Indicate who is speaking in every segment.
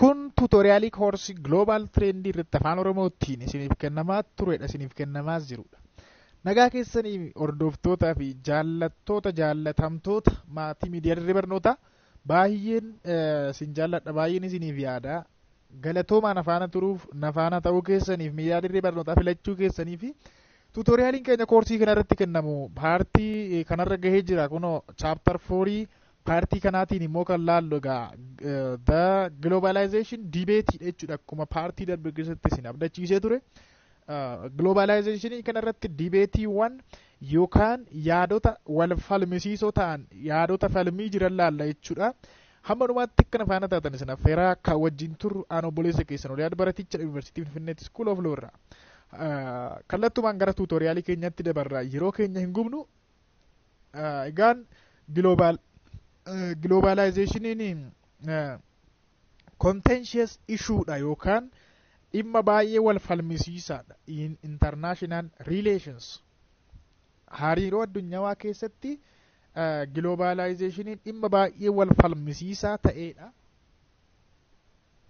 Speaker 1: kun tuutoriyaalii koorsii gloobaal tireendii irratti afaan oromootiin isiniif kennamaa turedha isiniif kennamaas jirudha. Nagaa keessanii hordoftootaa fi jaallattoota jaallatamtoota maatii miidiyaa dirree barnootaa baay'een isin jaalladha baay'een isiniif yaada galatoomaan afaana turuuf nafaana ta'uu keessaniif miidiyaa dirree barnootaa filachuu keessanii fi tuutoriyaaliin keenya koorsii kanarratti kennamu paartii kanarra gahee jira kunoo chaaptar foorii paartii kanaatiin immoo kan laallu egaa the globalization debate jechuudha akkuma paartii darbe keessatti isin abdachiisee ture globalizationii kanarratti dibeetiiwwan yookaan yaadota wal falmisiisoo ta'an yaadota falmii jiran laalla jechuudha. Hamma dhumaatti akkana faana taatan isin affeeraa kan wajjin turru aan obboleessa keessan oliyaad baraticha yuunivarsiitii Finfinneetti school of law irraa. Kallattumaan gara tuutoriyaalii keenyatti dabarra yeroo keenya hin gubnu egaan global globalizationin contentious issuedha yookaan dhimma baay'ee wal falmisiisaadha in international relations. Hariiroo addunyaa keessatti globalizationin dhimma baay'ee wal falmisiisaa ta'eedha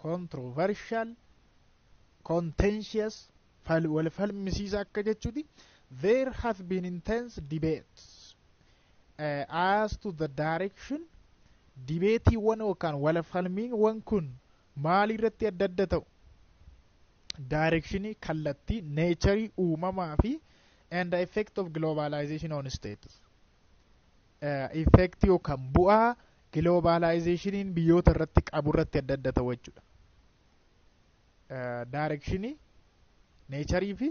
Speaker 1: controversial contentious wal falmisiisaa akka jechuuti there has been intense debates. uh, as to the direction dibeetiiwwan yookaan wal falmiiwwan kun maalirratti adda adda ta'u directionii kallattii neecharii uumamaa fi and the effect of globalization on states uh, effect yookaan bu'aa globalizationiin biyyoota irratti qabu irratti adda adda ta'u jechuudha uh, directionii neecharii fi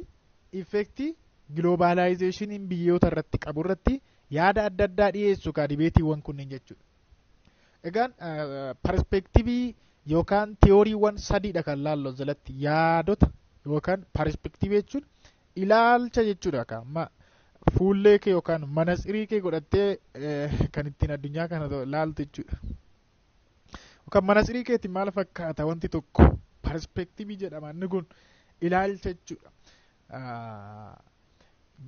Speaker 1: effectii globalizationiin biyyoota irratti qabu irratti yaada adda addaa dhiyeessu kaa dibeetiiwwan kunniin jechuudha. Egaan perspektiivii yookaan tiyooriiwwan sadiidha kan laallu jalatti yaadota yookaan perspektiivii jechuun ilaalcha jechuudha kan fuullee kee yookaan manatsirii kee godhattee kan ittiin addunyaa kana laaltu jechuudha. Yookaan manatsirii keetiin maal fakkaata wanti tokko perspektiivii jedhama inni kun ilaalcha jechuudha.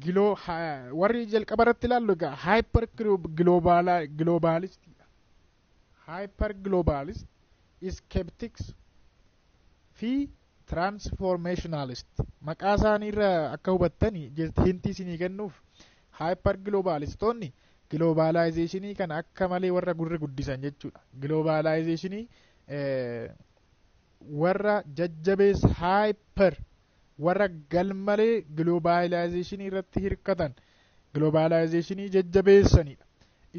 Speaker 1: Giloo warri jalqaba irratti ilaallu egaa hyper globaalist hyper globalist skeptics fi transformationalist. Maqaa isaanii irra akka hubattani hintii isinii kennuuf hyper globalistoonni globalizationii kana akka malee warra gurri guddisan jechuudha. Globalizationii warra jajjabeessa hyper warra galmalee globalizationii irratti hirkatan globalizationii jajjabeessanidha.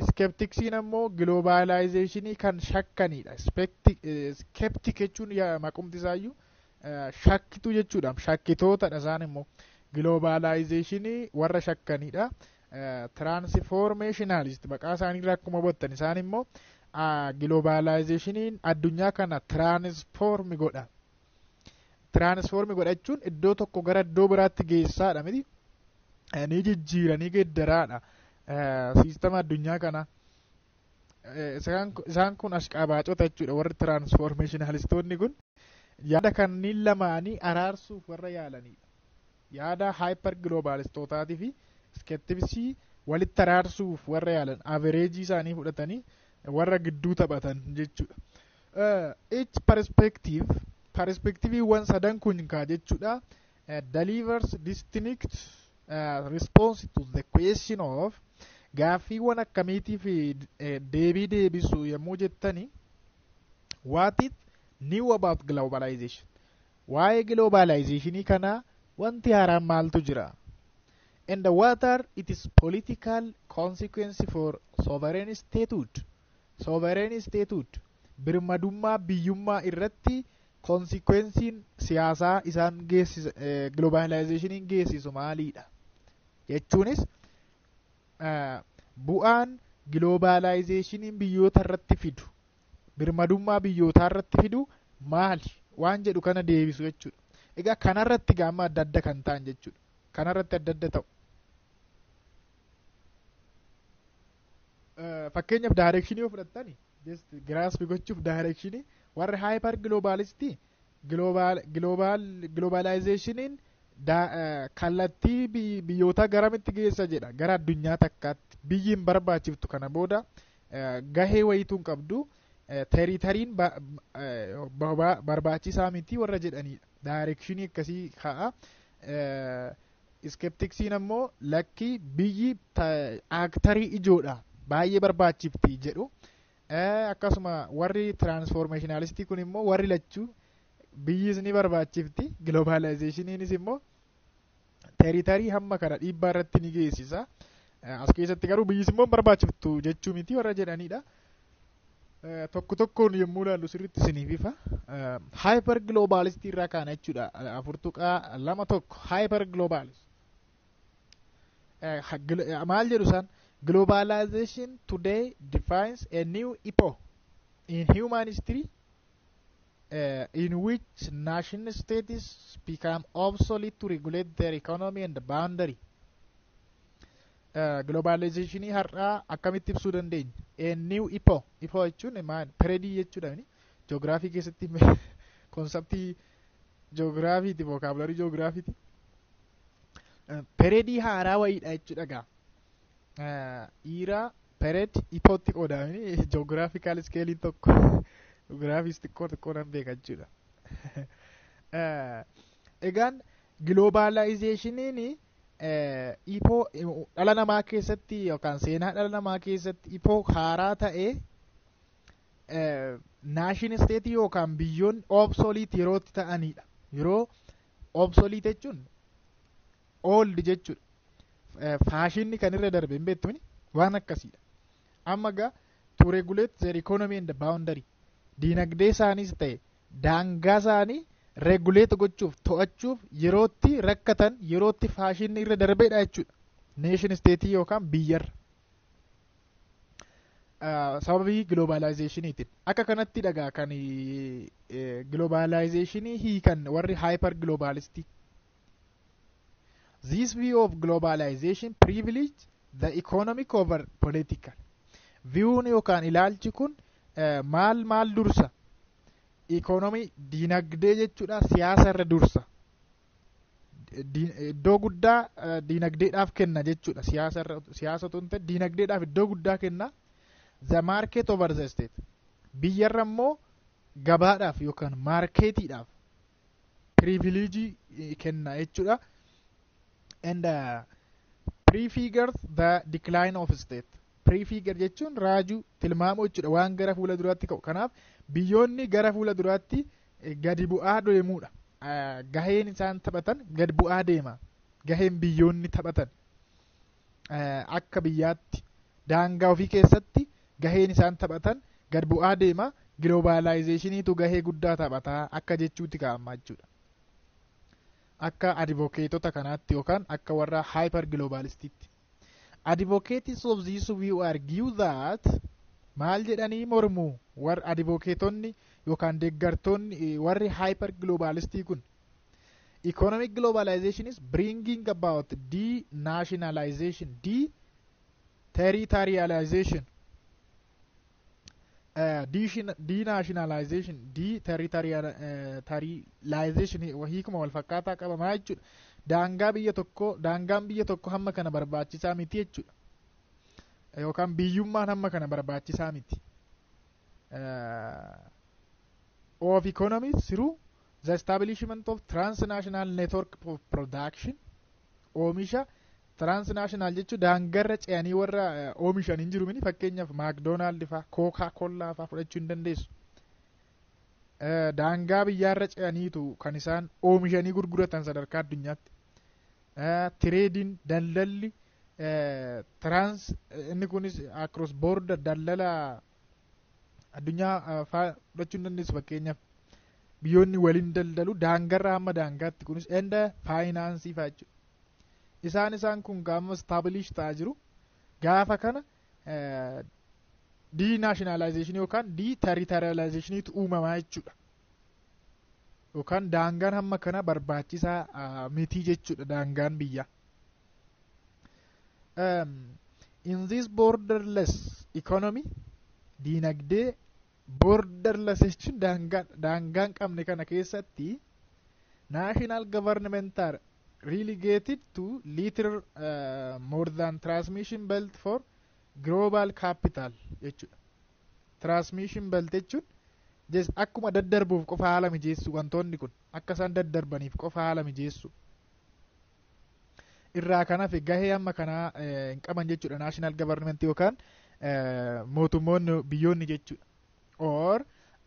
Speaker 1: Skeptiksiin ammoo globalizationii kan shakkanidha. Skeptik jechuun maqumti isaayyuu shakkitu jechuudha. Shakkitootadha isaan immoo globalizationii warra shakkanidha. Transformationalist maqaa isaaniirra akkuma hubattan isaan immoo globalizationiin addunyaa kana transform godha. Tiraansfoormi godhachuun iddoo tokko gara iddoo biraatti geessaadha. Miti ni jijjiira ni geeddaraadha siistama addunyaa kana isaan kun ashqabaacota jechuudha. Warri tiraansfoormeeshinaalistoonni kun yaada kanneen lamaanii araarsuuf warra yaalanidha yaada haayipar giloobaalistootaati fi skeptiksii walitti araarsuuf warra yaalan avereejii isaanii fudhatanii warra gidduu taphatan jechuudha. Each perspective perspektiiviiwwan sadan kun kaa jechuudha delivers distinct uh, response to the question of gaaffiiwwan akkamiitiif deebii deebisu yommuu jettani what it new about globalization? Waa'ee globalizationii kana wanti haaraan maaltu jira? And what are its political consequence for sovereign statehood sovereign statehood birmadummaa biyyummaa irratti konsikwensiin siyaasaa isaan geessisu globalizationiin geessisu maalidha jechuunis bu'aan globalizationiin biyyoota irratti fidu birmadummaa biyyootaa irratti fidu maali? Waan jedhu kana deebisu jechuudha. Egaa kanarratti gaama adda adda kan ta'an jechuudha. Kanarratti adda adda ta'u. Fakkeenyaaf daayirekshinii yoo fudhattani giraaspi gochuuf daayirekshinii warri haayipar giloobalistii giloobaalaayizeeshiniin kallattii biyyoota garamitti geessa jedha. Gara addunyaa takkaatti biyyi hin barbaachiftu kana booda gahee wayituu hin qabdu teeritariin barbaachisaa miti warra jedhanidha daayirekshinii akkasii ka'a iskeptiksiin ammoo lakkii biyyi aaktarii ijoodha baay'ee barbaachifti jedhu akkasuma warri tiraansfoormeeshinaalistii kun immoo warri lachuu biyyis ni barbaachifti giloobaalaayizeeshiniinis immoo teeritarii hamma kana dhiibbaa irratti ni geessisa. As keessatti garuu biyyis immoo barbaachiftu jechuu miti warra jedhanidha. tokko tokkoon yommuu ilaallu sirriitti isiniif ifa haayiper giloobalistii irraa kaana jechuudha. Afur tuqaa lama tokko haayiper giloobaalis maal jedhu isaan globalization today defines a new epoch in human history uh, in which nation states become obsolete to regulate their economy and boundary. Globalizationii har'aa akkamitti ibsuu dandeenya a new epoch. Epoch jechuun maal peredii jechuudha joogiraafii keessatti konseptii joogiraafiiti vookaabilarii joogiraafiiti peredii haaraa wayiidha jechuudha gaa dhiira pered ipootti qoodamini joogiraafikaal iskeeliin tokko joogiraafis xiqqoo xiqqoo nan beeka jechuudha egaan giloobaalaayizeeshiniin ipoo dhala namaa keessatti yookaan seenaa dhala namaa keessatti ipoo haaraa ta'ee naashin isteetii yookaan biyyoon obsoliit yerootti ta'anidha yeroo obsoliit jechuun ooldi jechuudha faashinni kan irra darbe hin beektumni waan akkasiidha amma gaa to regulate their economy and boundary. Diinagdee isaaniis ta'e daangaa isaanii regulate gochuuf to'achuuf yerootti rakkatan yerootti faashinni irra darbeedha jechuudha nation steetii yookaan biyyarra sababii globalization'iitiin. Akka kanatti dhagaa kan globalizationii hiikan warri hyper globalistii this view of globalization privilege the economic over political. Viewun yookaan ilaalchi kun maal maal dursa. Ikonomii diinagdee jechuudha siyaasa irra dursa. Iddoo guddaa diinagdeedhaaf kenna jechuudha siyaasa irra siyaasa otoo hin ta'e diinagdeedhaaf iddoo guddaa kenna. The market over the state. Biyyarra immoo gabaadhaaf yookaan maarkeetiidhaaf privileejii kenna jechuudha and uh, prefigures the decline of state prefigure jechuun raajuu tilmaamu jechuudha. Waan gara fuula duraatti ka'u. Kanaaf biyyoonni gara fuula duraatti gadi bu'aa deemuudha. Gaheen isaan taphatan gadi bu'aa deema. Gaheen biyyoonni taphatan. Akka biyyaatti daangaa ofii keessatti gaheen isaan taphatan gad bu'aa deema. Giloobaalaayizeeshiniitu gahee guddaa taphataa akka jechuutti kaa'amaa jechuudha akka advokeetota kanaatti yookaan akka warra hyper globalistiitti advocates of this view argue that. Maal jedhanii mormu warri advokeetonni yookaan deeggartoonni warri hyper globalistii kun. Economic globalization is bringing about denationalization deterritorialization uh, denationalization deterritorialization hiikuma wal fakkaataa qaba maa jechuudha? Daangaa biyya tokko daangaan biyya tokko hamma kana barbaachisaa miti jechuudha. Yookaan biyyummaan hamma kana barbaachisaa miti. Of economy through the establishment of transnational network of production oomisha transnational jechuun daangarra ce'anii warra oomishan hin jiru mini. Fakkeenyaaf maakdoonaald faa kookaa kollaa faa fudhachuu hin dandeessu. Daangaa biyyaarra ce'aniitu kan isaan oomishanii gurguratan sadarkaa addunyaatti. Tireediin daldalli trans inni kunis across border daldala addunyaa fudhachuu hin dandeessu. Fakkeenyaaf biyyoonni waliin daldalu daangarra hamma daangaatti kunis enda faayinaansii faa jechuudha isaan isaan kun gaama staabilish ta'aa jiru. Gaafa kana dinaashinaalaayzeeshinii yookaan diiterritoriyaalaayzeeshiniitu uumamaa jechuudha. Yookaan daangaan hamma kana barbaachisaa mitii jechuudha daangaan biyya. In this borderless economy diinagdee borderless jechuun daangaan qabne kana keessatti national government are relegated to little uh, more than transmission belt for global capital. Jechuudha transmission belt jechuun just akkuma daddarbuuf qofa haala mijeessu wantoonni kun. Akka isaan daddarbaniif qofa haala mijeessu irraa kan hafe gahee amma kanaa hin qaban jechuudha. National government yookaan mootummoonni biyyoonni jechuudha or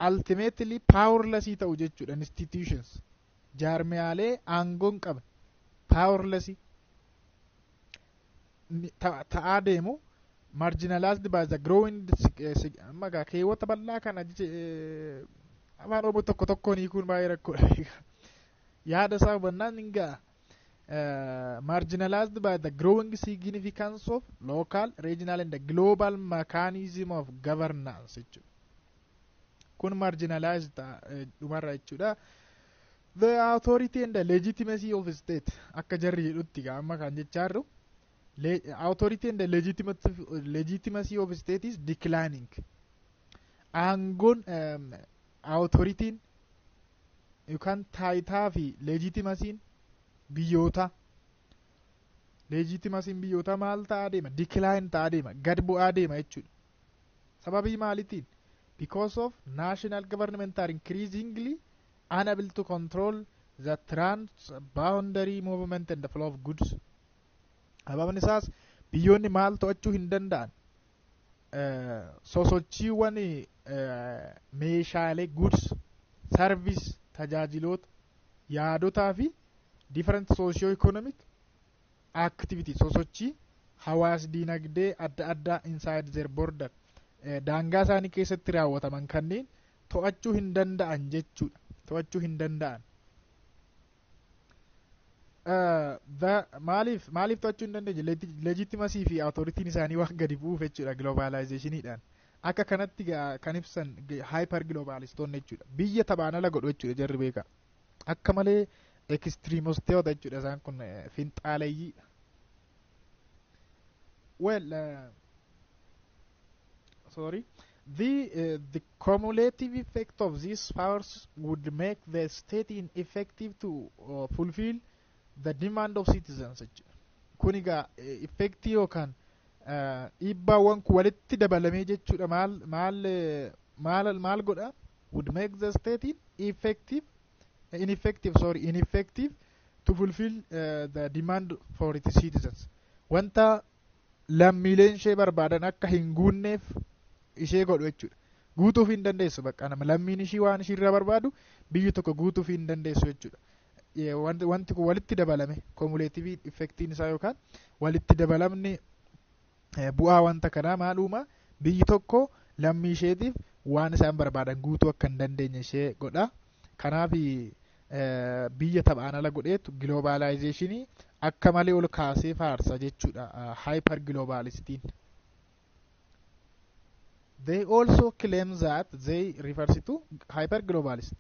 Speaker 1: ultimately powerlessii ta'u jechuudha institutions. Jaarmiyaalee aangoo hin qaban powerlessii ta'aa deemu marginalized by the growing amma gaa keewwata bal'aa kana afaan oromoo tokko tokkoon hiikuun baay'ee rakkoodha yaada isaa hubannaan hin ga'a Uh, marginalized by the growing significance of local, regional and the global mechanism of governance jechuudha. Kun marginalized dhumarra jechuudha. The authority and the legitimacy of state. Akka jarri jedhutti amma kan jechaa authority and the legitimacy of state is declining. Aangoon um, authoritiin yookaan taayitaa fi legitimasiin biyyoota. Leejitimasiin biyyoota maal ta'aa deema? Decline ta'aa deema. Gad bu'aa deema jechuudha. Sababii maalitiin? Because of national government are increasingly unable to control the transboundary movement and the flow of goods. Sababni isaas biyyoonni maal to'achuu hin danda'an sosochiiwwan meeshaalee goods service tajaajiloota yaadotaa fi different socio economic activity sosochii hawaas diinagdee adda addaa inside their border. Daangaa isaanii keessatti raawwataman kanneen to'achuu hin danda'an jechuudha to'achuu hin danda'an maaliif maaliif to'achuu hin dandeenye legitimasii fi authoritiin isaanii waan gadi bu'uuf jechuudha globalizationidhaan akka kanatti kan ibsan hyper globalistoonni jechuudha biyya taphaan ala godhu jechuudha jarri beeka akka malee ekstreemistoota jechuudha isaan kun finxaaleeyyii well uh, sorry the uh, the cumulative effect of these powers would make the state ineffective to uh, fulfill the demand of citizens. Kun egaa effektii yookaan dhiibbaawwan kun walitti dabalamee jechuudha. Maal maal maal maal godha? Would make the state effective ineffective sorry ineffective to fulfill uh, the demand for its citizens. Wanta lammiileen ishee barbaadan akka hin guunneef ishee godhu jechuudha. Guutuuf hin dandeessu bakka nama lammiin ishii waan ishiirra barbaadu biyyi tokko guutuuf hin dandeessu jechuudha. Wanti kun walitti dabalame kumuleetivii effektiin isaa yookaan walitti dabalamni bu'aa wanta kanaa maal uuma biyyi tokko lammii isheetiif waan isaan barbaadan guutuu akka hin dandeenye ishee godha. Kanaaf biyya taphaan ala godheetu globalizationii akka malee ol kaasee faarsa jechuudha hyper globalistiin they also claim that they refers to hyper globalist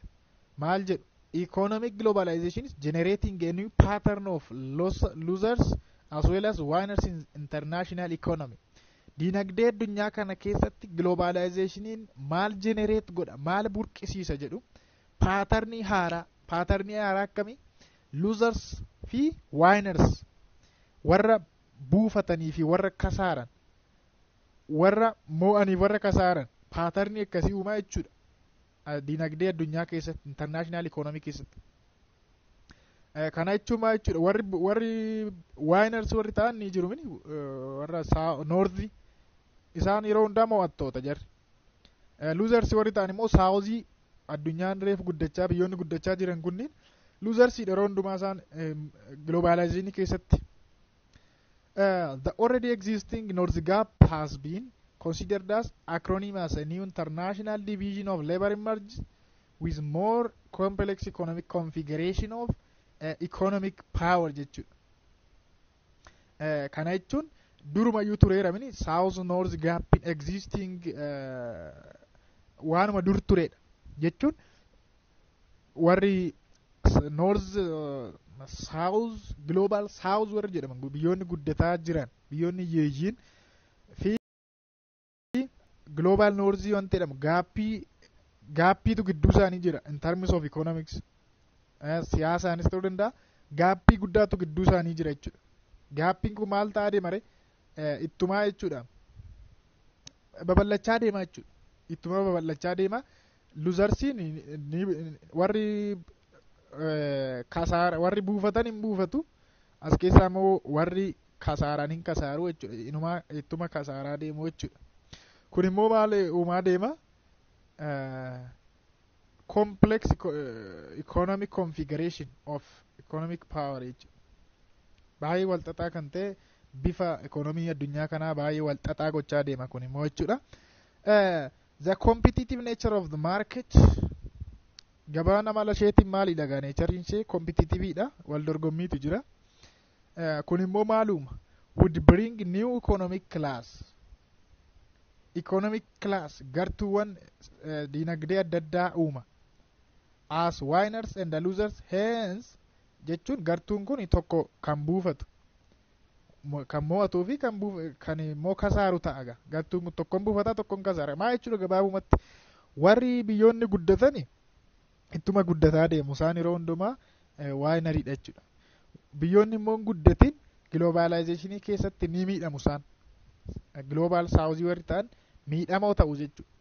Speaker 1: maal jedhu economic globalization is generating a new pattern of losers as well as winners in international economy. Diinagdee addunyaa kana keessatti globalizationin maal generate godha? Maal burqisiisa jedhu? Paatarnii haaraa paatarnii haaraa akkamii losers fi winners. Warra buufatanii fi warra kasaaran warra mo'anii warra kasaaran paatarnii akkasii uumaa jechuudha. Diinagdee addunyaa keessatti international economy keessatti. Kana jechuun maal jechuudha? Warri warri winners warri ta'an ni jiru mini? Warra noorzi isaan yeroo hundaa mo'attoota jarri. Losers warri ta'an immoo saawuzii addunyaan reef guddachaa biyyoonni guddachaa jiran kunniin losers yeroo hundumaa isaan globalizationii keessatti the already existing North Gap has been considered as acronym as a new international division of labor emerges with more complex economic configuration of uh, economic power jechuudha. Uh, kana jechuun durumayyuu tureera mini south north gap existing uh, waanuma dur turedha jechuun warri north south global south warri jedhaman biyyoonni guddataa jiran biyyoonni yeeyyiin fi global north wanti jedhamu gaappii gaappiitu gidduu isaanii jira in terms of economics. Siyaasaanis ta'uu danda'a gaappii guddaatu gidduu isaanii jira jechuudha gaappiin kun maal ta'aa deemare ittumaa jechuudha babal'achaa deemaa jechuudha ittuma babal'achaa deema. Luzarsiin warri kasaara warri buufatan hin buufatu. As keessaa immoo warri kasaaraan hin kasaaru jechuudha inumaa ittuma kasaaraa deemu jechuudha kun immoo maal uumaa deema? Complex economic configuration of economic power jechuudha baay'ee walxaxaa kan ta'e bifa ekonomii addunyaa kanaa baay'ee walxaxaa gochaa deema kun immoo jechuudha the competitive nature of the market gabaan amala isheetiin maalidha gaa neechariin ishee kompetitiviidha wal dorgommiitu jira. Kun immoo maaluma? Would bring new economic class. Economic class gartuuwwan diinagdee adda addaa uuma. As winners and losers hence jechuun gartuun kun tokko kan buufatu. Kan mo'atuu fi kan kan immoo kasaaru ta'a gartuun kun tokkon buufata tokkon kasaara maa jechuudha gabaabumatti? Warri biyyoonni guddatani ittuma guddataa deemu. Isaan yeroo hundumaa waayinariidha jechuudha. Biyyoonni immoo guddatin globaalaayizeeshinii keessatti ni miidhamu isaan. Gloobaal saawuzii warri ta'an miidhamoo ta'u jechuudha.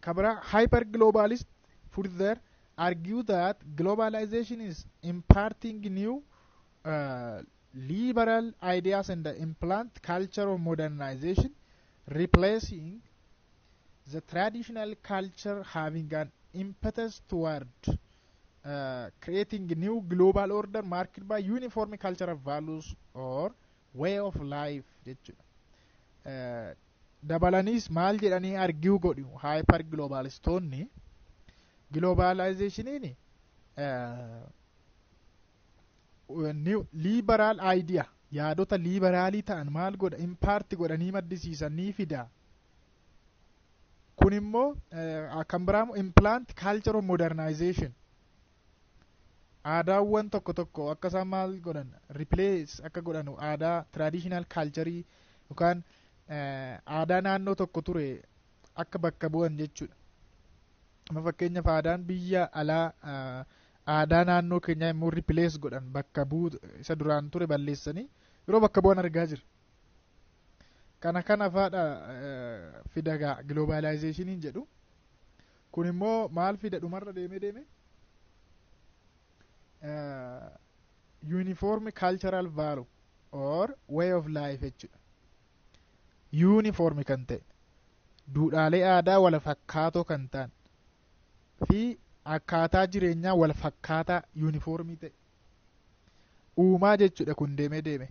Speaker 1: Kabira hyper globalist further argue that globalization is imparting new uh, liberal ideas and the implant culture of modernization replacing the traditional culture having an impetus toward uh, creating a new global order marked by uniform cultural values or way of life. Jechuudha. Dabalaniis maal jedhanii argiu godhu hyper globalistoonni globalizationin uh, liberal idea. Yaadota liberaalii ta'an maal godha impaarti godhanii maddisiisan ni fida kun immoo kan biraamu implant of modernization. aadaawwan tokko tokko akka isaan maal godhan replace akka godhan aadaa traditional culturii yookaan aadaa naannoo tokko ture akka bakka bu'an jechuudha amma fakkeenyaaf aadaan biyya alaa aadaa naannoo keenyaa immoo replace godhan bakka bu'u isa duraan ture balleessanii yeroo bakka bu'an argaa jira kana kana faadha fidagaa globalizationin jedhu. Kun immoo maal fida dhumarra deeme deeme? Uniform cultural value or way of life jechuudha uniform kan ta'e duudhaalee aadaa wal fakkaatoo kan ta'an fi akkaataa jireenyaa wal fakkaataa yuunifoormii ta'e. Uumaa jechuudha kun deeme deeme.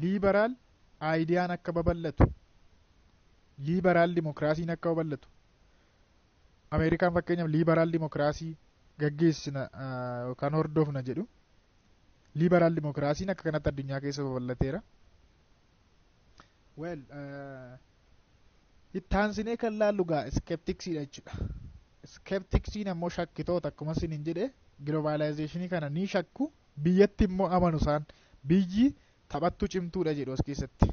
Speaker 1: Liiberaal aayidiyaan akka babal'atu liiberaal dimokiraasiin akka babal'atu ameerikaan fakkeenyaaf liiberaal dimokiraasii gaggeessina yookaan hordofna jedhu liiberaal dimokiraasiin akka kanatti addunyaa keessa babal'ateera well ittaansinee kan laallu gaa skeptiksiidha jechuudha skeptiksiin ammoo shakkitoota akkuma sinin jedhe globalizationii kana ni shakku biyyatti immoo amanu isaan biyyi taphattu cimtuudha jedhu as keessatti.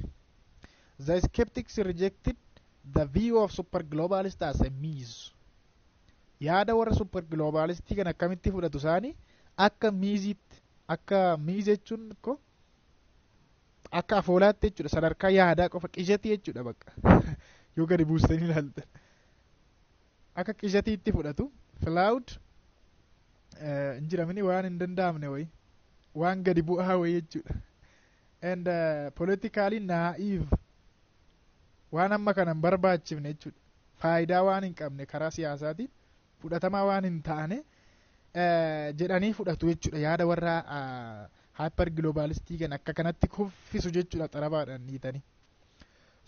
Speaker 1: The skeptics rejected the view of super globalist as a means. Yaada warra super globalistii kan akkamitti fudhatu isaanii akka miiziitti akka miiz jechuun ko? Akka afoolaatti jechuudha. Sadarkaa yaadaa qofa qishatii jechuudha bakka. Yoo gadi buustanii ilaaltan akka qishatiitti fudhatu filaawud hin jiramini waan hin danda'amne wayi waan gadi bu'aa wayi jechuudha and politikaalii naa'iif waan amma kana hin barbaachifne jechuudha. Faayidaa waan hin qabne karaa siyaasaatiin fudhatamaa waan hin taane jedhanii fudhatu jechuudha. Yaada warra hyper globalistii kan akka kanatti kuffisu jechuudha xarabaadhaan dhiitanii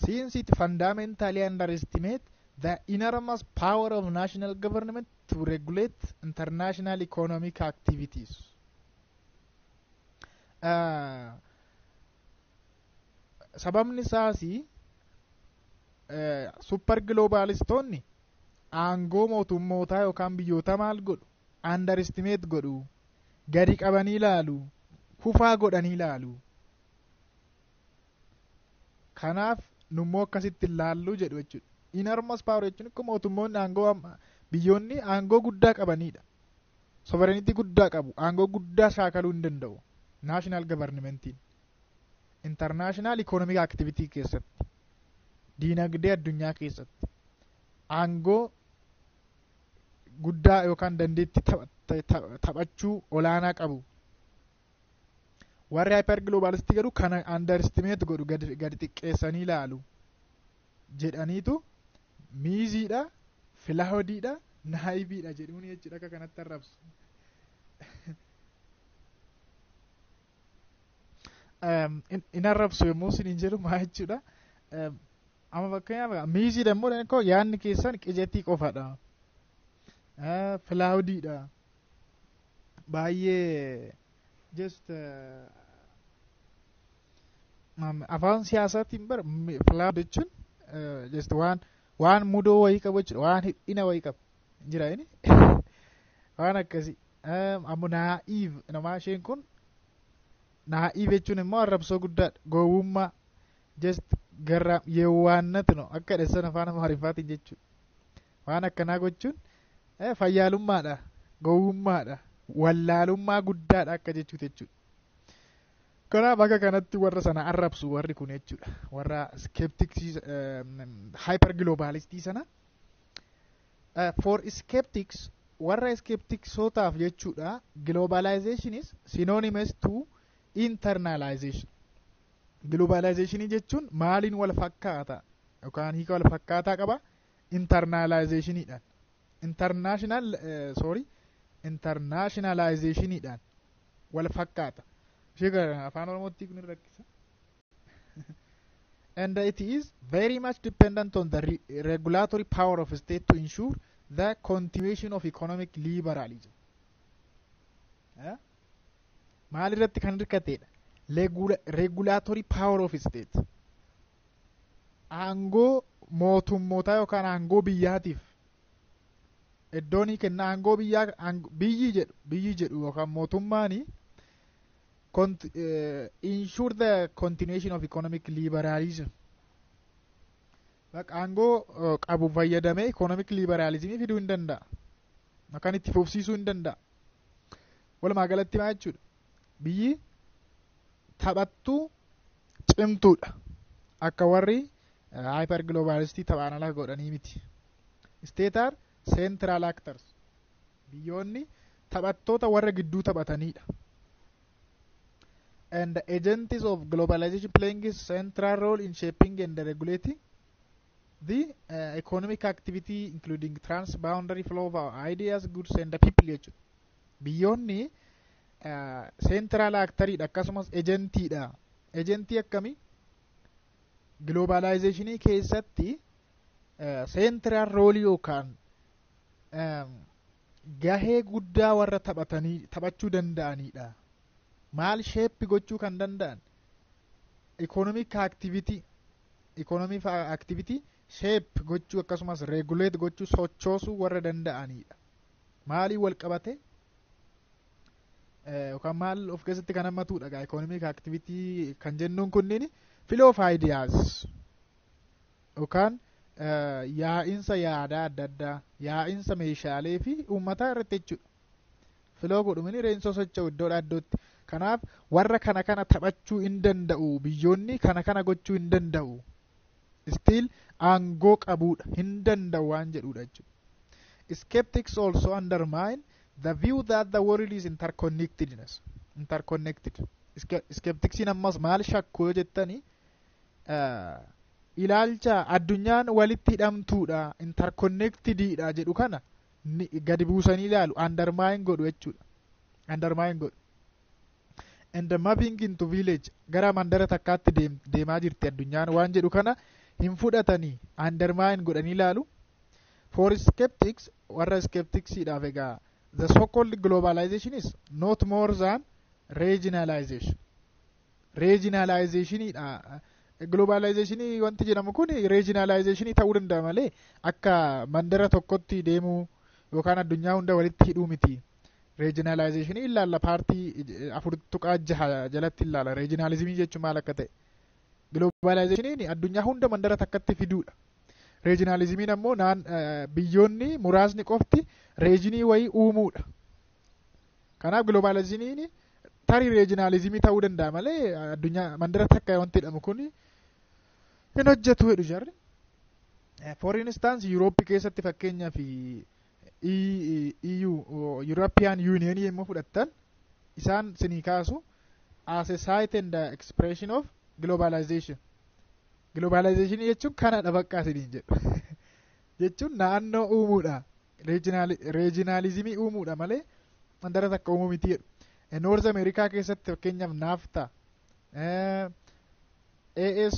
Speaker 1: since it fundamentally underestimate the enormous power of national government to regulate international economic activities. Uh, sababni isaasi uh, super globalistoonni aangoo mootummootaa yookaan biyyoota maal godhu underestimate godhu gadi qabanii ilaalu kufaa godhanii ilaalu. Kanaaf nummoo akkasitti ilaallu jedhu jechuudha. Enormous power jechuun akka mootummoonni aangoo biyyoonni aangoo guddaa qabanidha sovereignty guddaa qabu aangoo guddaa shaakaluu hin danda'u. National governmentiin intarnaashinaal ikoonomik aktivitii keessatti diinagdee addunyaa keessatti aangoo guddaa yookaan dandeetti taphachuu olaanaa qabu. Warri hyper globalistii garuu kana underestimate godhu gadi xiqqeessanii ilaalu. Jedhaniitu miiziidha filaahodiidha naayibiidha jedhuun jechuudha akka kanatti arrabsu in arrabsu yommuu isiniin jedhu maa jechuudha amma fakkeenyaaf miiziidha immoo yaadni keessan qijetii qofadha filaahodiidha baay'ee just afaan siyaasaatiin bara filaahod jechuun just waan waan mudoo wayii qabu jechuudha waan hidhina wayii qabu jira inni waan akkasii ammoo naa'iif namaa isheen kun naa'iif jechuun immoo arrabsoo guddaadha gowwummaa just garra yeewwaannatu no. Akka dhessan afaan amaariffaatiin jechuudha waan akkanaa gochuun fayyaalummaadha gowwummaadha wallaalummaa guddaadha akka jechuuti jechuudha kanaaf akka kanatti warra sana arrabsu warri kun jechuudha warra skeptiksii hyper globalistii sana for skeptics warra skeptiksotaaf jechuudha globalization is synonymous to internalization. Globalizationii jechuun maaliin wal fakkaata? Yookaan hiika wal fakkaataa qaba? Internalizationidhaan international sorry internationalizationidhaan wal fakkaata. Afaan oromootti kun rakkisa. And it is very much dependent on the re regulatory power of state to ensure the continuation of economic liberalism. Maal irratti kan hirkateedha regulatory power of state. aangoo mootummootaa yookaan aangoo biyyaatiif iddoon kenna aangoo biyyaa biyyi jedhu biyyi jedhu yookaan mootummaani ensure the continuation of economic liberalism. Aangoo qabu fayyadamee economic liberalismii fiduu hin danda'a yookaan itti fufsiisuu hin danda'a walumaa galatti maa jechuudha biyyi taphattuu cimtuudha. Akka warri hyper globalistii taphaan ala godhanii miti. State are central actors. Biyyoonni taphattoota warra gidduu taphataniidha. And the agents of globalization playing a central role in shaping and regulating the uh, economic activity including transboundary flow of our ideas goods and the people jechuudha biyyoonni central actoriidha akkasumas ejentiidha ejentii akkamii globalizationii keessatti central role yookaan gahee guddaa warra taphatanii taphachuu danda'anidha maal sheeppi gochuu kan danda'an? Economic activity economic activity sheep gochuu akkasumas regulate gochuu sochoosuu warra danda'anidha maalii wal qabate yookaan maal of keessatti kan hammatudha gaa economic activity kan jennuun kunniin flow of ideas. Yookaan yaa'insa yaadaa adda addaa yaa'insa meeshaalee fi uummataa irratti jechuudha. Filoo godhumini reensoo socho'u iddoodha iddootti kanaaf warra kana kana taphachuu hin danda'u biyyoonni kana kana gochuu hin danda'u still aangoo qabuudha hin danda'u waan jedhudha jechuudha. Skeptics also undermine the view that the world is interconnectedness interconnected. Skepticsiin ammas maal shakkuu jettanii ilaalcha addunyaan walitti hidhamtuudha interconnectedidha jedhu kana gadi buusanii ilaalu undermine godhu jechuudha. Undermine godhu. And the mapping into village gara mandara takkaatti deemaa jirti addunyaan waan jedhu kana hin fudhatanii undermine godhanii ilaalu. For skeptics warra skepticsiidhaaf egaa the so called globalization is not more than regionalization. Regionalizationidha globalizationii wanti jedhamu kun regionalizationii ta'uu danda'a malee akka mandara tokkotti deemuu yookaan addunyaa hunda walitti hidhuu miti regionalizationii ilaalla paartii afur tuqaa jaha jalatti ilaala regionalizimii jechuun maal akka ta'e. Globalizationiin addunyaa hunda mandara takkatti fiduudha regionalizimiin ammoo naan biyyoonni muraasni qofti reejinii wayii uumuudha kanaaf globalizimiin tarii reejinaalizimii ta'uu danda'a malee addunyaa mandara takka wanti jedhamu kun hin hojjetu jedhu jarri. For instance Yuurooppii keessatti fakkeenyaaf EU European Union yommuu fudhattan isaan sinii kaasu as a site and expression of globalization. Globalization jechuun kanadha baqqaa isiniin jedhu. jechuun naannoo uumuudha. Reejinaalizimii uumuudha malee mandara takka uumuu miti jedhu. Noorz Ameerikaa keessatti fakkeenyaaf naafta AS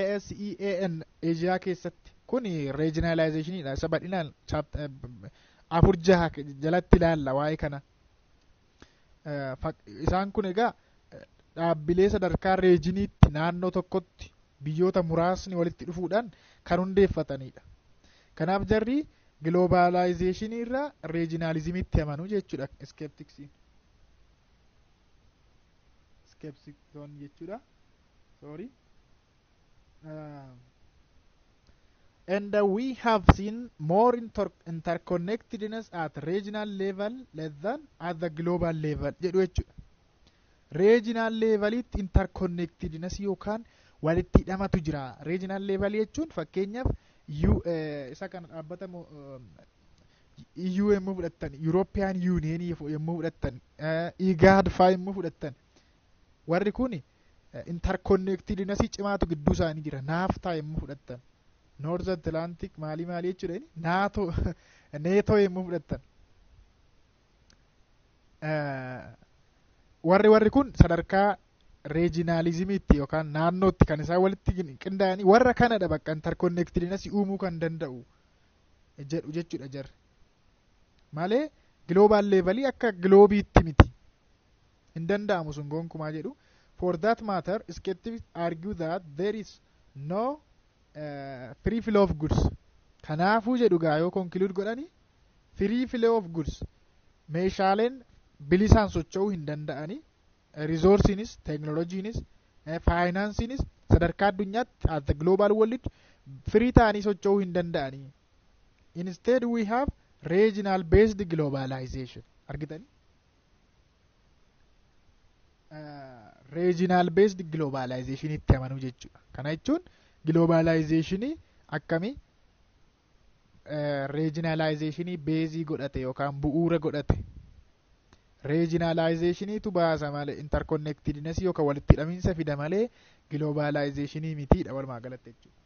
Speaker 1: ASEAN Eeshiyaa keessatti kun reejinaalaayizeshiniidha. Isa bal'inaan afur jaha jalatti ilaalla waa'ee kana. Isaan kun egaa dhaabbilee sadarkaa reejiniitti naannoo tokkotti biyyoota muraasni walitti dhufuudhaan kan hundeeffatanidha. Kanaaf jarri globaalaayizeeshinii irraa reejinaalizimitti amanuu jechuudha skeptiksiin. Skeptiksoon jechuudha. Sorry. Uh, and uh, we have seen more inter interconnectedness at regional level less than at the global level jedhu jechuudha. Regional levelitti interconnectedness yookaan walitti hidhamatu jira. Regional level jechuun fakkeenyaaf isa kana dhaabbata EU yommuu fudhattan European Union yommuu fudhattan IGAD faa yommuu fudhattan warri kun interconnectedness cimaatu gidduu isaanii jira. Naaftaa yommuu fudhattan North Atlantic maalii maalii jechuudha naato neetoo yommuu fudhattan warri warri kun sadarkaa reejinaalizimiitti yookaan naannootti kan isaan walitti qindaa'anii warra kanadha bakka interconnectedness uumuu kan danda'u jedhu jechuudha jarri malee global levelii akka gloobiitti miti. Hin danda'amu sun gonkumaa jedhu. For that matter skeptics argue that there is no uh, free flow of goods. Kanaafuu jedhu gaa yoo conclude godhani free flow of goods. Meeshaaleen bilisaan socho'uu hin danda'ani rizoorsiinis teeknolojiinis faayinaansiinis sadarkaa addunyaatti at the global world firii ta'anii socho'uu hin danda'anii instead we have regional based globalization. Argitani? Regional based globalization itti amanuu jechuudha. Kana jechuun globalizationii akkami regionalizationii beezii godhate yookaan bu'uura godhate regionalizationii baasa malee interconnectedness yookaan walitti hidhamiinsa fida malee globalizationii mitiidha walumaa galatti jechuudha.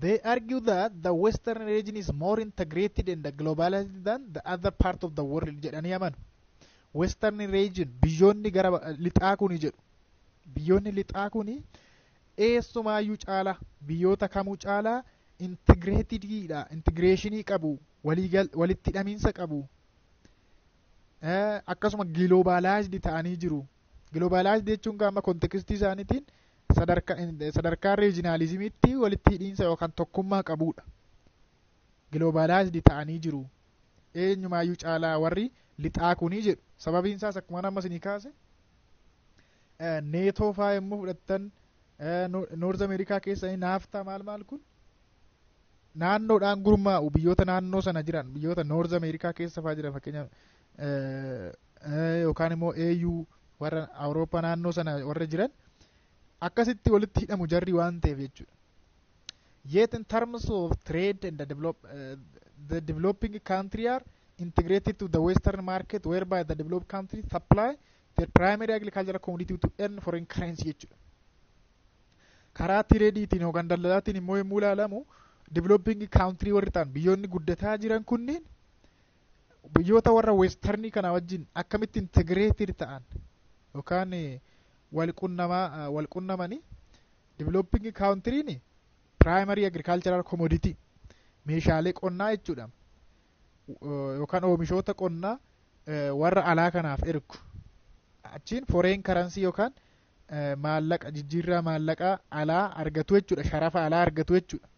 Speaker 1: They argue that the western region is more integrated and globalized than the other part of the world jedhanii amanu. Western region biyyoonni gara lixaa kuni jedhu. Biyyoonni lixaa kuni eessumaayyuu caalaa biyyoota kamuu caalaa integreetididha integreeshinii qabu walitti hidhamiinsa qabu akkasuma giloobaalaayizdii ta'anii jiru giloobaalaayizdii jechuun gaama kontekistii isaaniitiin sadarkaa reejinaalizimiitti walitti hidhiinsa yookaan tokkummaa qabudha giloobaalaayizdii ta'anii jiru eenyumaayyuu caalaa warri lixaa kunii jedhu sababiin isaas akkuma amma isinii kaase neetoo faa yommuu fudhattan noorz ameerikaa keessanii naaftaa maal maal kun naannoodhaan gurmaa'u biyyoota naannoo sana jiran biyyoota noorz ameerikaa keessa faa jiran fakkeenyaaf yookaan immoo AU warra awurooppaa naannoo sana warra jiran akkasitti walitti hidhamu jarri waan ta'eef jechuudha. Yet in terms of trade and the, develop, uh, the developing country are integrated to the western market whereby the developed countries supply their primary agricultural commodity to earn foreign currency jechuudha. Karaa tireediitiin yookaan daldalaatiin immoo yommuu ilaalamu developing country warri ta'an biyyoonni guddataa jiran kunniin biyyoota warra weestarnii kana wajjin akkamitti integreeted ta'an? Yookaan walqunnamaa walqunnamanii developing country'n primary agricultural commodity. Meeshaalee qonnaa jechuudha. Yookaan oomishoota qonnaa warra alaa kanaaf ergu. Achiin foreign currency yookaan maallaqa jijjiirraa maallaqaa alaa argatu jechuudha. Sharafa alaa argatu jechuudha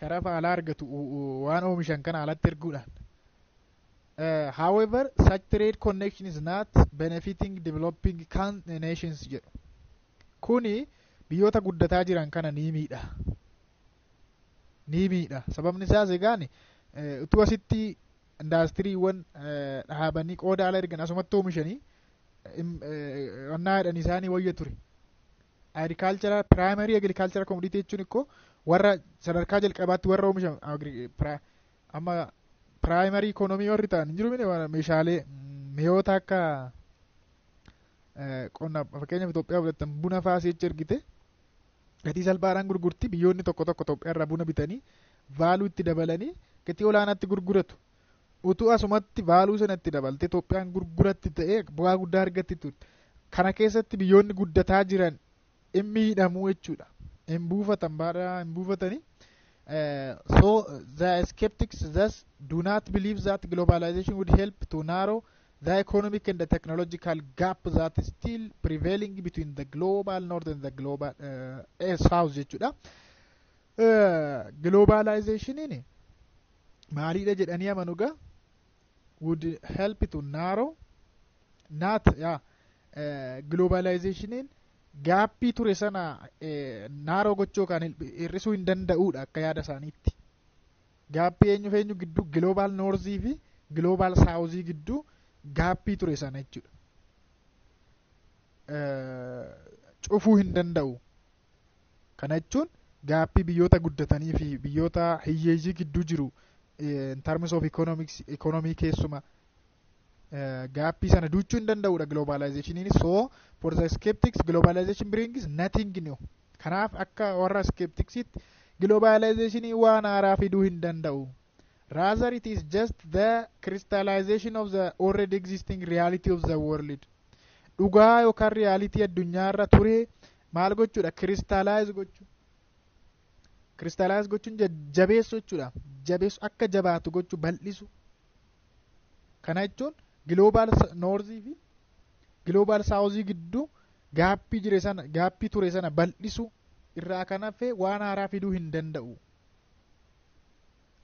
Speaker 1: sharafa alaa argatu waan oomishan kana alatti erguudhaan Uh, however, such trade connection is not benefiting developing nations jedhu. Kuni biyyoota guddataa jiran kana ni miidha. Ni miidha. Sababni isaas egaan utuu asitti indaastiriiwwan dhaabanii qooda ala ergan asumatti oomishanii onnaa jedhan isaanii wayya ture. Agirikaalchara piraayimarii agirikaalchara koomoditii jechuun ikkoo warra sadarkaa jalqabaatti warra oomishan amma piraayimarii ikoonomii warri ta'an hin jiru meeshaalee mi'oota akka qonna fakkeenyaaf Itoophiyaa fudhatan buna faasii jecha ergite gatii salphaadhaan gurgurti biyyoonni tokko tokko Itoophiyaa irraa buna bitanii vaaluu itti dabalanii gatii olaanaatti gurguratu. Utuu asumatti vaaluu sanatti dabalte Itoophiyaan gurguratti ta'ee bu'aa guddaa argatti turte. Kana keessatti biyyoonni guddataa jiran hin miidhamuu jechuudha. Baadhaa hin buufatanii. so the skeptics thus do not believe that globalization would help to narrow the economic and the technological gap that is still prevailing between the global north and the global uh, south jechuudha. Uh, globalizationiin maaliidha jedhanii amanuga would help to narrow not yeah, uh, globalizationiin gaappii ture sana naaroo gochuu kan hir'isuu hin danda'uudha akka yaada isaaniitti. Gaappii eenyu eenyu gidduu global noorzii fi global saawuzii gidduu gaappii ture sana jechuudha. Cufuu hin danda'u. Kana jechuun gaappii biyyoota guddatanii fi biyyoota hiyyeeyyii gidduu jiru in terms of economics economii keessuma gaappii sana duuchuu hin danda'udha globalizationiin so for the skeptics globalization brings nothing new. Kanaaf akka warra skepticsitti globalizationii waan haaraa fiduu hin danda'u rather it is just the crystallization of the already existing reality of the world. Dhugaa yookaan realitii addunyaarra ture maal gochuudha? Crystallize gochuu crystallize gochuun jabeessu jechuudha jabeessu akka jabaatu gochuu bal'isu. Kana jechuun global noorzii fi? Global saawuzii gidduu gaappii jire sana gaappii ture sana bal'isu irraa kan hafe waan haaraa fiduu hin danda'u.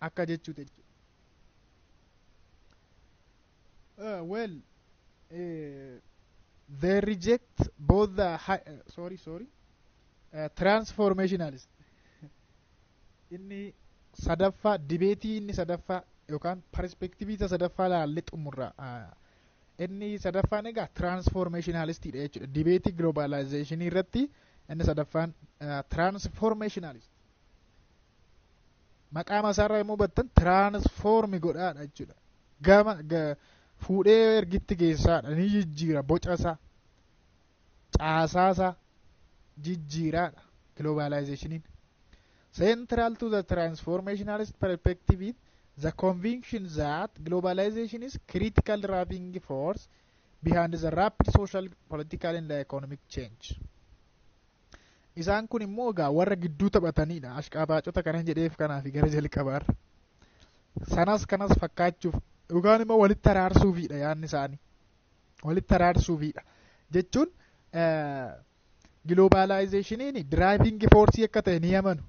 Speaker 1: Akka jechuuti jechuudha. Uh, well, uh, they reject both the uh, sorry sorry. Uh, transformationalist. Inni sadaffaa dibeetii inni sadaffaa yookaan perspektiivii isa sadaffaa laallee xumurra inni sadaffaan egaa transformationalistiidha jechuudha dibeetii globalizationii irratti inni sadaffaan transformationalist maqaa masaarraa yommuu battan transformi godhaadha jechuudha gama fuudhee ergitti geessaadha ni jijjiira bocasaa caasaasaa jijjiiraadha to the transformationalist perspective is the conviction that globalization is critical driving force behind the rapid social, political and economic change. Isaan kun immoo egaa warra gidduu taphatanidha. Ashqaabaacota kana jedheef kanaaf gara jalqabaarra. Sanas kanas fakkaachuuf yookaan immoo walitti araarsuufidha yaadni isaanii. Walitti araarsuufidha. Jechuun globalizationiin driving force akka ta'e ni amanu.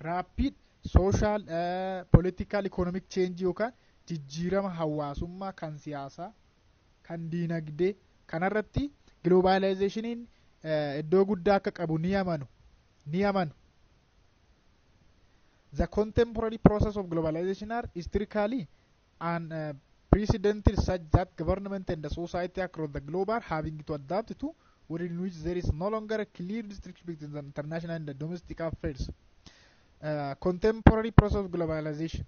Speaker 1: Rapid social uh, political economic change yookaan jijjiirama hawaasummaa kan siyaasaa kan diinagdee kanarratti globalizationiin uh, iddoo guddaa akka qabu ni amanu ni amanu. The contemporary process of globalization are historically and uh, precedented such that government and the society across the globe are having to adapt to within which there is no longer a clear distinction between the international and the domestic affairs contemporary process of globalization.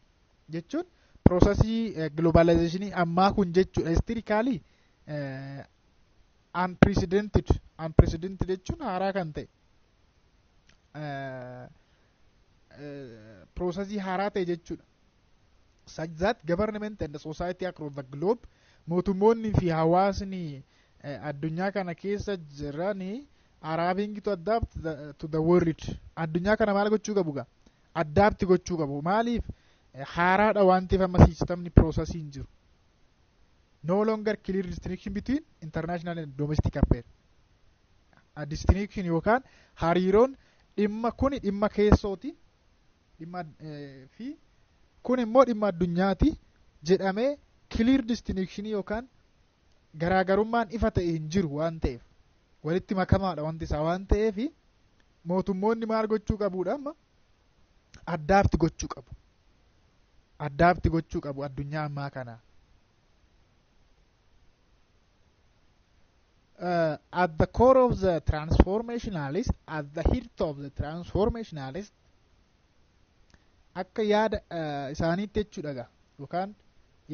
Speaker 1: Jechuun processii uh, globalizationii ammaa kun jechuudha historically uh, unprecedented unprecedented jechuun haaraa kan ta'e processii haaraa ta'e jechuudha such that government and society across the globe mootummoonni fi hawaasni addunyaa kana keessa jiranii araabingi to adapt to the world. Addunyaa kana maal gochuu qabu gaa addaapti gochuu qabu. Maaliif? Haaraadha waan ta'eef amma siistamni piroosasiin jiru. No longer clear distinction between international and domestic affair distinction yookaan hariiroon dhimma kuni dhimma keessooti dhimma fi kun immoo dhimma addunyaati jedhamee clear distinction yookaan garaagarummaan ifa ta'e hin jiru waan ta'eef. Walitti makamaadha wanti isaa waan ta'eef mootummoonni maal gochuu qabuudha amma addaapti gochuu qabu. Addaabti gochuu qabu addunyaa ammaa kana. Uh, at the core of the transformationalist at the heart of the transformationalist akka yaada uh, isaaniitti jechuudha gaa yookaan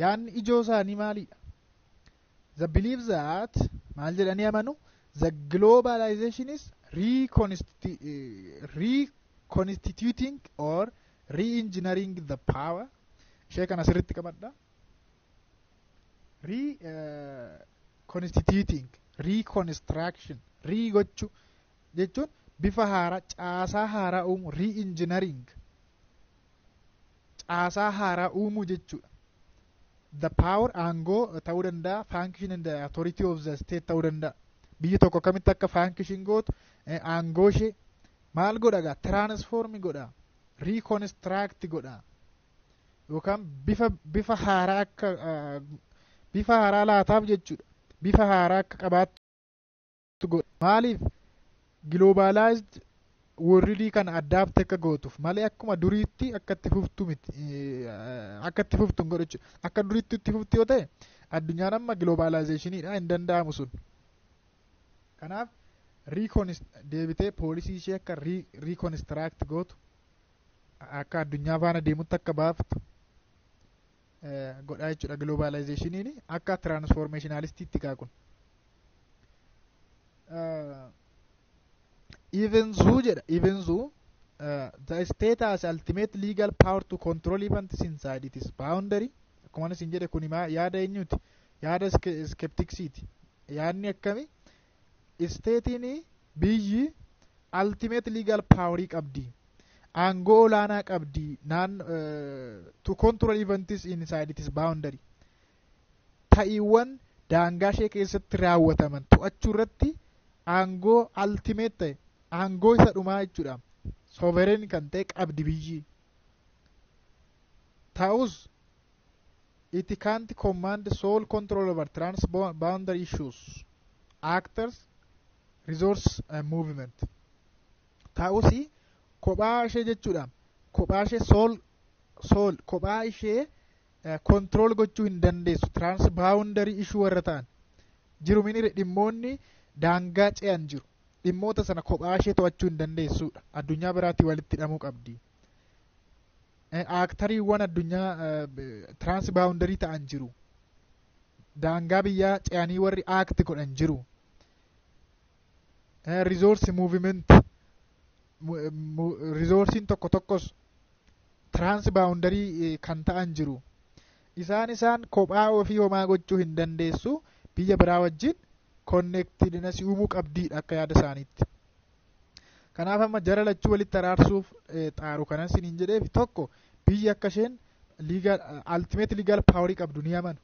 Speaker 1: yaadni ijoo isaanii maalidha the belief that maal jedhanii amanu? The globalization is reconstitu uh, reconstituting or re-engineering the power. Ishee kana asirratti qabadha re uh, constituting reconstruction re gochu jechuun bifa haaraa caasaa haaraa uumu re-engineering. Caasaa haaraa uumuu jechuudha. The power aangoo ta'uu danda'a function and authority of the state ta'uu danda'a. Biyyi tokko akkamitti akka function gootu aangoo ishee maal godha transform godha. Reconstruct godha. Yookaan bifa bifa haaraa akka bifa haaraa laataaf jechuudha. Bifa haaraa akka qabaattu godha. Maaliif? Globalized worldii kana addaabte akka gootuuf. Malee akkuma duriitti akka itti fuftu miti akka itti fuftu hin godhu akka duriitti itti fufti yoo ta'e addunyaan amma globalizationidha hin danda'amu sun. Kanaaf deebitee poolisii ishee akka reconstruct gootu akka addunyaa faana deemutti akka baaftu godhaa jechuudha globalizationiin akka transformationalistiitti kaakun. Even zoo jedha even zoo uh, the state has ultimate legal power to control events inside its boundary. Akkuma isin jedhe kun yaada eenyuti? Yaada skeptiksiiti. Yaadni akkami isteetiin biyyi ultimate legal powerii qabdi. Aangoo olaanaa qabdi. Naan to control events inside its boundary. Ta'iiwwan daangaa ishee keessatti raawwataman. To'achuu irratti aangoo ultimate ta'e aangoo isa dhumaa jechuudha. Sovereign kan ta'e qabdi biyyi. Ta'us it can't command sole control over transboundary issues. Actors resource uh, movement. Ta'us kophaa ishee jechuudha. Kophaa ishee sool sool kophaa ishee control gochuu hin dandeessu. Transboundary issue warra ta'an. Jiru minire dhimmoonni daangaa ce'an jiru. Dhimmoota sana kophaa ishee to'achuu hin dandeessuudha. Addunyaa biraatti walitti hidhamuu qabdi. Aaktariiwwan addunyaa transboundary ta'an jiru. Daangaa biyyaa ce'anii warri aakti godhan jiru resource movement. Resoursiin tokko tokkos. Transboundary kan ta'an jiru. Isaan isaan kophaa ofii homaa gochuu hin dandeessu. Biyya biraa wajjin connectedness uumuu qabdiidha akka yaada isaaniitti. Kanaaf amma jara lachuu walitti araarsuuf xaaru kanan siniin jedheef tokko biyyi akka isheen ultimate legal powerii qabdu ni amanu.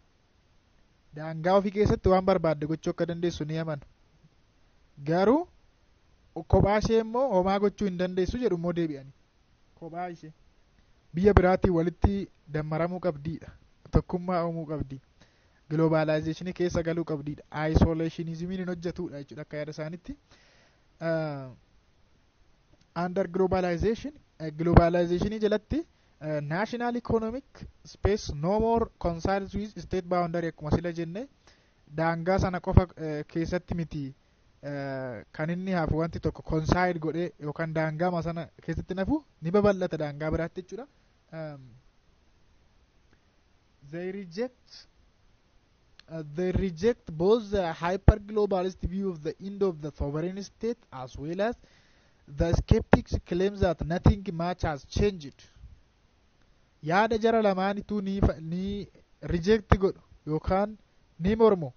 Speaker 1: Daangaa ofii keessatti waan barbaadde gochuu akka dandeessu ni amanu. Garuu kophaa ishee immoo homaa gochuu hin dandeessu jedhu immoo deebi'ani? Kophaa ishee biyya biraatiin walitti dammaramuu qabdiidha. Tokkummaa uumuu qabdi. Globalizationii keessa galuu qabdiidha. Isolationismiin hin hojjetudha jechuudha akka yaada isaanitti. Under globalization globalizationii jalatti national economic space no more concerns with state boundary akkuma sila jenne daangaa sana qofa keessatti miti kan inni hafu wanti tokko consider godhee yookaan daangaa sana keessatti nafu ni babal'ata daangaa biraatti jechuudha. They reject uh, they reject both the hyper globalist view of the end of the sovereign state as well as the skeptics claims that nothing much has changed. Yaada jara lamaanituu ni ni reject godhu yookaan ni mormu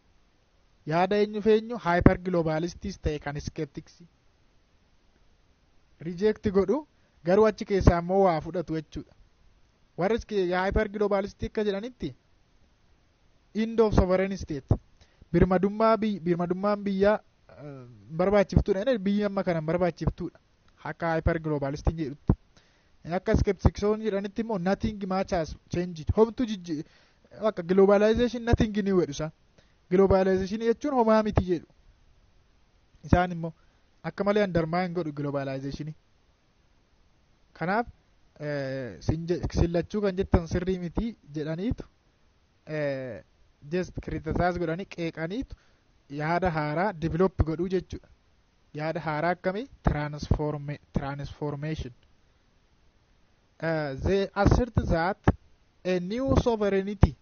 Speaker 1: yaada eenyu feenyu hyper globalistis ta'e kan skeptics reject godhu garuu achi keessaa immoo waa fudhatu jechuudha. Warri hyper globalistii akka jedhanitti end of sovereign state. Birmadummaa birmadummaan biyyaa barbaachiftuudha biyyi amma kana barbaachiftuudha akka hyper globalistiin jedhutti akka skeptiksoon jedhanitti immoo nothing much has changed homtu jijji akka globalization nothing new jedhu isaan globalization jechuun homaa miti jedhu. Isaan immoo akka malee undermine godhu globalization kanaaf sillachuu kan jettan sirrii miti jedhaniitu just kiritisaas godhanii qeeqaniitu yaada haaraa develop godhuu jechuudha. Yaada haaraa akkamii? Transformation. They assert that a new sovereignty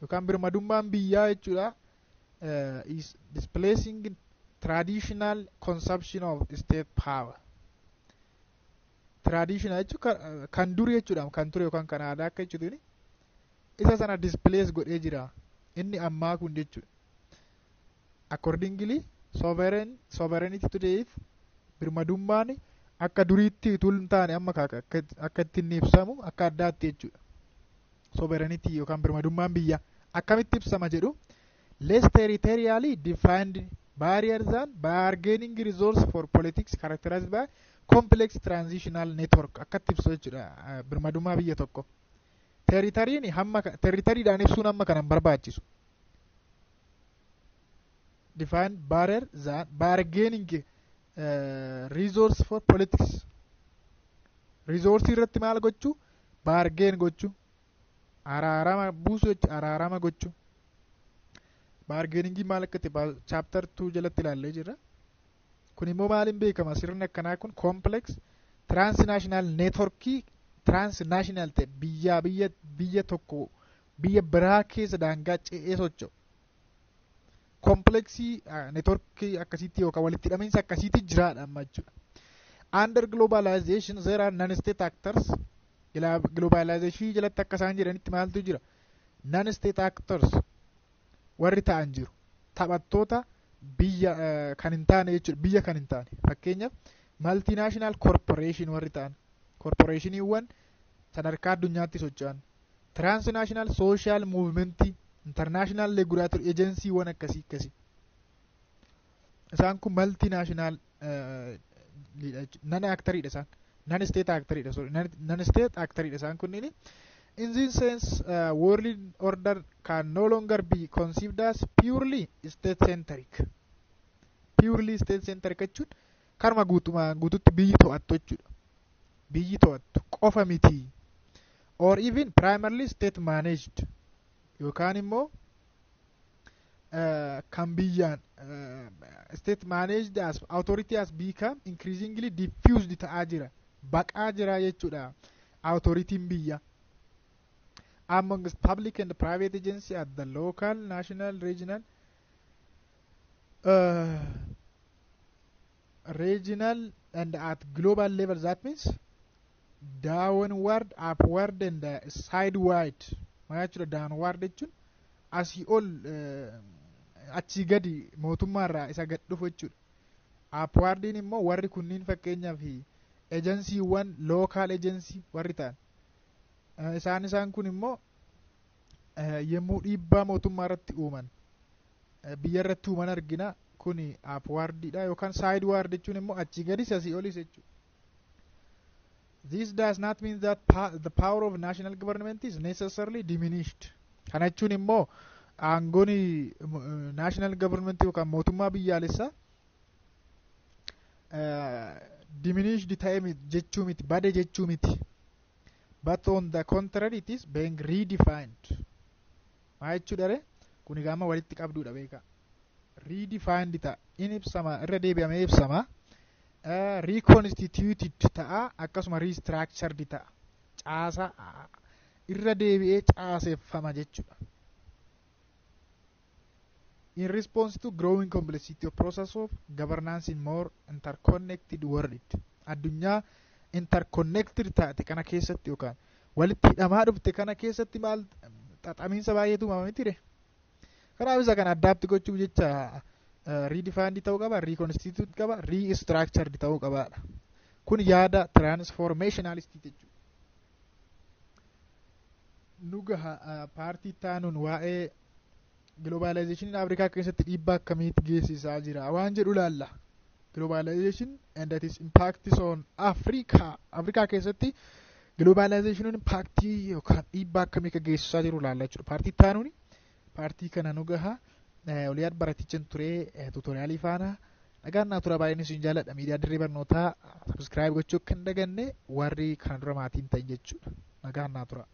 Speaker 1: yookaan birmadummaan biyyaa jechuudha is displacing traditional consumption of state power. Traditional jechuun kan dur jechuudha kan ture yookaan kan aadaa akka jechuutiin isa sana displace godhee jira inni ammaa kun jechuudha accordingly sovereign sovereignty today birmadummaan akka duriitti utuu hin taane amma akka ittiin ibsamu akka addaatti jechuudha sovereignty yookaan birmadummaan biyya. Akkamitti ibsama jedhu? Less territorially defined barriers than bargaining resource for politics characterized by complex transitional network. Akkatti ibsu jechuudha birmadummaa biyya tokko. Teeritariin hamma teeritariidhaan ibsuun amma kanan barbaachisu. Define barrier than bargaining uh, resource for politics. Resource irratti maal gochuu? Bargain gochuu araarama buusu jecha araarama gochuu. Baargeeningii maal akka ta'e chaaptar 2 jalatti ilaallee jirra. Kun immoo maaliin beekama? Sirni akkanaa kun complex transnational networkii transnational ta'e biyya biyya biyya tokko biyya biraa keessa daangaa ce'ee socho'u. Kompleksii networkii akkasiitti yookaan walitti hidhamiinsa akkasiitti jiraadha amma jechuudha. Under globalization there are non-state actors globalization jalatti akka isaan jedhanitti maaltu jira non-state actors warri ta'an jiru taphattoota biyya kan hin taane jechuudha biyya kan hin taane fakkeenyaaf maltinaashinaal korporeeshin warri ta'an korporeeshiniiwwan sadarkaa addunyaatti socho'an tiransnaashinaal sooshaal muuvimentii intarnaashinaal regulaatorii ejensiiwwan akkasii akkasii isaan kun maltinaashinaal nan aktariidha isaan nan state actoriidha sorry. Nan state actoriidha isaan kunniin in this sense uh, world order can no longer be conceived as purely state centric purely state centric jechuun karma guutuma guututti biyyi to'attu jechuudha biyyi to'attu qofa miti or even primarily state managed yookaan immoo uh, kan biyyaan uh, state managed as authority has become increasingly diffused ta'aa jira baqaa jira jechuudha authoritiin biyya among public and private agency at the local, national, regional, uh, regional and at global level. That means downward, upward, and uh, sideward. Maa jechuudha downward jechuun asii ol achii gadi mootummaarraa isa gad dhufu jechuudha. Upwardiin immoo warri kunniin fakkeenyaaf ejensiiwwan local agency warri ta'an. isaan isaan kun immoo yommuu dhiibbaa mootummaa irratti uuman biyya irratti uuman argina kun apwaardiidha yookaan saayidwaard jechuun immoo achii gadis asii olis jechuudha. This does not mean that the power of national government is necessarily diminished. Kana jechuun immoo aangoon national government yookaan mootummaa biyyaalessaa diminished ta'e jechuu miti bade jechuu miti. but on the contrary it is being redefined. Maa jechuudha re kun gaama walitti qabduudha beeka. Redefined ta'a in ibsama irra deebi'amee ibsama reconstituted ta'a akkasuma restructured ta'a caasa irra deebi'ee caaseeffama jechuudha in response to growing complexity of process of governance in more interconnected world addunyaa interconnected taate kana keessatti yookaan walitti hidhamaa dhufte kana keessatti maal xaxamiinsa baay'eetu uumama miti kanaaf isa kana addaatti gochuuf jecha redefined ta'uu qaba reconstituted qaba restructured ta'uu qabaadha kun yaada transformationalistii jechuudha nu gaha paartii taanuun waa'ee globalization afrikaa keessatti dhiibbaa akkamiitti geessisaa jira waan jedhu laalla globalization and that is impacts on Africa. Afrikaa keessatti globalizationin impactii yookaan dhiibbaa akkamii akka geessisaa jiru laalla jechuudha. Paartii taanuuni paartii kana nu gaha oliyaad baratichan ture tuutoriyaalii faana nagaan naa tura baay'een isin jaalladha miidiyaa dirree barnootaa sabiskiraayib gochuu hin daganne warri kana dura maatiin ta'in jechuudha nagaan naa tura.